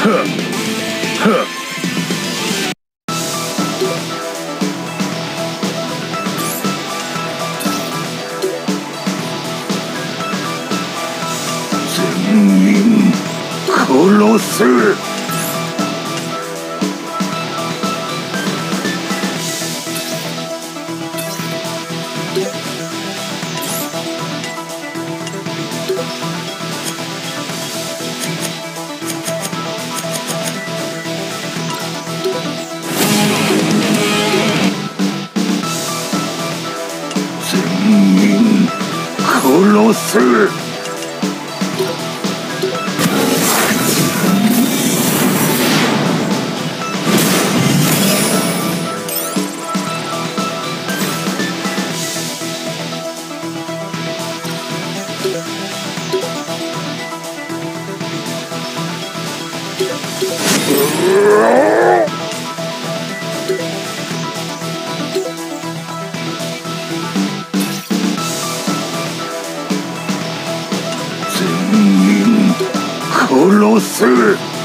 全員殺す。殺す殺す